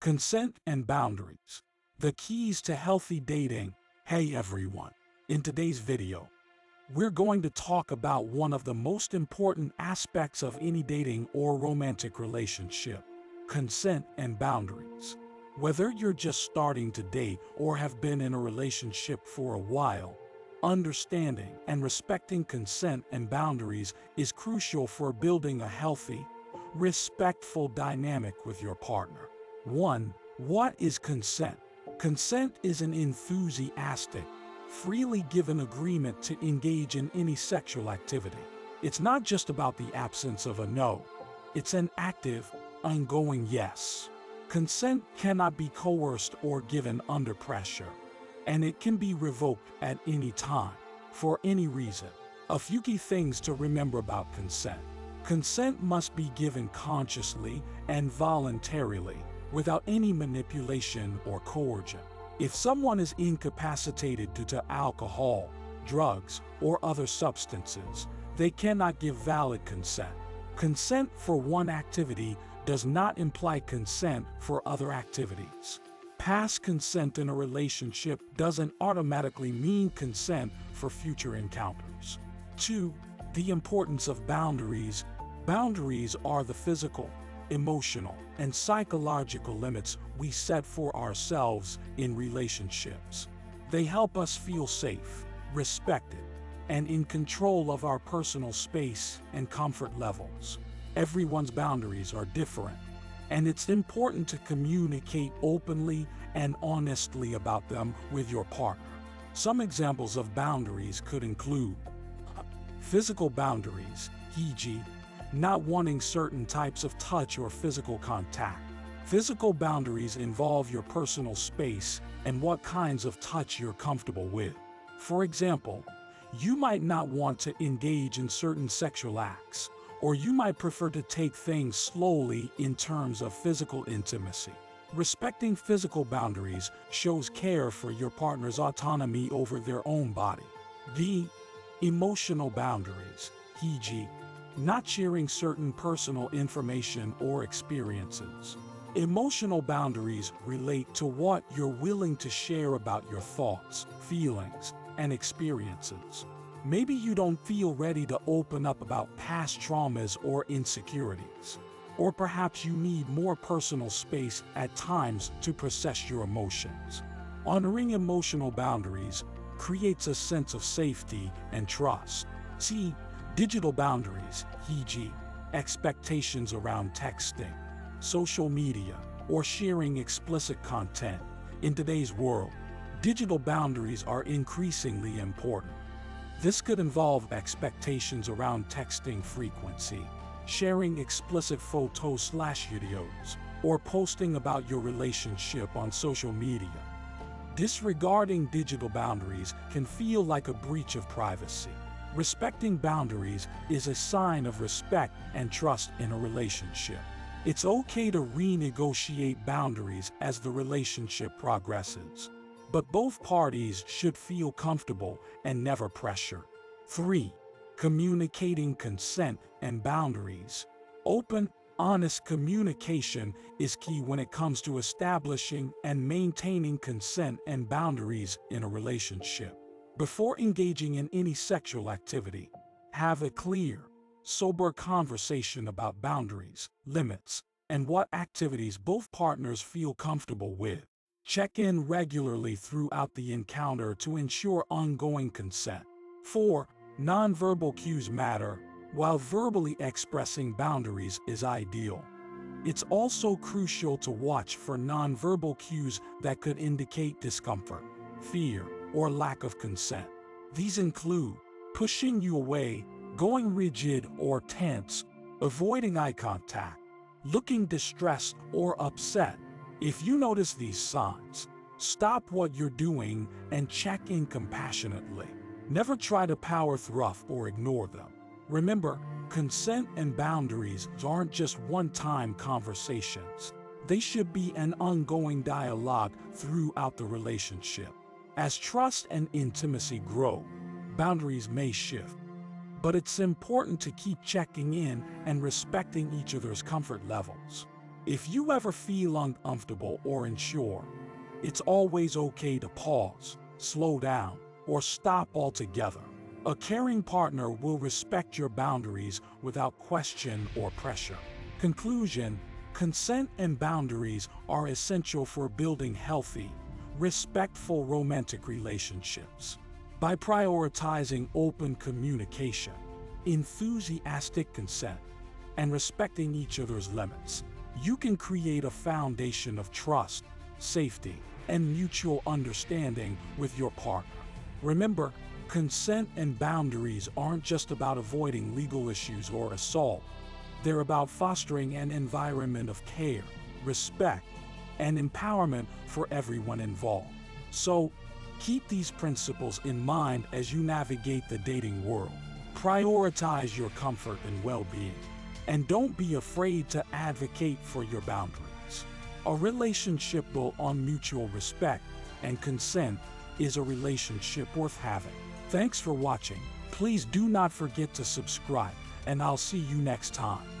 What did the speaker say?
Consent and boundaries. The keys to healthy dating. Hey everyone. In today's video, we're going to talk about one of the most important aspects of any dating or romantic relationship. Consent and boundaries. Whether you're just starting to date or have been in a relationship for a while, understanding and respecting consent and boundaries is crucial for building a healthy, respectful dynamic with your partner. 1. What is consent? Consent is an enthusiastic, freely given agreement to engage in any sexual activity. It's not just about the absence of a no, it's an active, ongoing yes. Consent cannot be coerced or given under pressure, and it can be revoked at any time, for any reason. A few key things to remember about consent. Consent must be given consciously and voluntarily without any manipulation or coercion. If someone is incapacitated due to alcohol, drugs, or other substances, they cannot give valid consent. Consent for one activity does not imply consent for other activities. Past consent in a relationship doesn't automatically mean consent for future encounters. 2. The importance of boundaries. Boundaries are the physical, emotional, and psychological limits we set for ourselves in relationships. They help us feel safe, respected, and in control of our personal space and comfort levels. Everyone's boundaries are different, and it's important to communicate openly and honestly about them with your partner. Some examples of boundaries could include physical boundaries, e.g., not wanting certain types of touch or physical contact. Physical boundaries involve your personal space and what kinds of touch you're comfortable with. For example, you might not want to engage in certain sexual acts, or you might prefer to take things slowly in terms of physical intimacy. Respecting physical boundaries shows care for your partner's autonomy over their own body. D. Emotional boundaries, e.g., not sharing certain personal information or experiences. Emotional boundaries relate to what you're willing to share about your thoughts, feelings, and experiences. Maybe you don't feel ready to open up about past traumas or insecurities. Or perhaps you need more personal space at times to process your emotions. Honoring emotional boundaries creates a sense of safety and trust. See, Digital boundaries, e.g., expectations around texting, social media, or sharing explicit content. In today's world, digital boundaries are increasingly important. This could involve expectations around texting frequency, sharing explicit photos slash videos, or posting about your relationship on social media. Disregarding digital boundaries can feel like a breach of privacy. Respecting boundaries is a sign of respect and trust in a relationship. It's okay to renegotiate boundaries as the relationship progresses. But both parties should feel comfortable and never pressure. 3. Communicating consent and boundaries. Open, honest communication is key when it comes to establishing and maintaining consent and boundaries in a relationship. Before engaging in any sexual activity, have a clear, sober conversation about boundaries, limits, and what activities both partners feel comfortable with. Check in regularly throughout the encounter to ensure ongoing consent. 4. Nonverbal cues matter. While verbally expressing boundaries is ideal, it's also crucial to watch for nonverbal cues that could indicate discomfort, fear, or lack of consent. These include pushing you away, going rigid or tense, avoiding eye contact, looking distressed or upset. If you notice these signs, stop what you're doing and check in compassionately. Never try to power through or ignore them. Remember, consent and boundaries aren't just one-time conversations. They should be an ongoing dialogue throughout the relationship. As trust and intimacy grow, boundaries may shift, but it's important to keep checking in and respecting each other's comfort levels. If you ever feel uncomfortable or unsure, it's always okay to pause, slow down, or stop altogether. A caring partner will respect your boundaries without question or pressure. Conclusion Consent and boundaries are essential for building healthy, respectful romantic relationships. By prioritizing open communication, enthusiastic consent, and respecting each other's limits, you can create a foundation of trust, safety, and mutual understanding with your partner. Remember, consent and boundaries aren't just about avoiding legal issues or assault. They're about fostering an environment of care, respect, and empowerment for everyone involved. So, keep these principles in mind as you navigate the dating world. Prioritize your comfort and well being, and don't be afraid to advocate for your boundaries. A relationship built on mutual respect and consent is a relationship worth having. Thanks for watching. Please do not forget to subscribe, and I'll see you next time.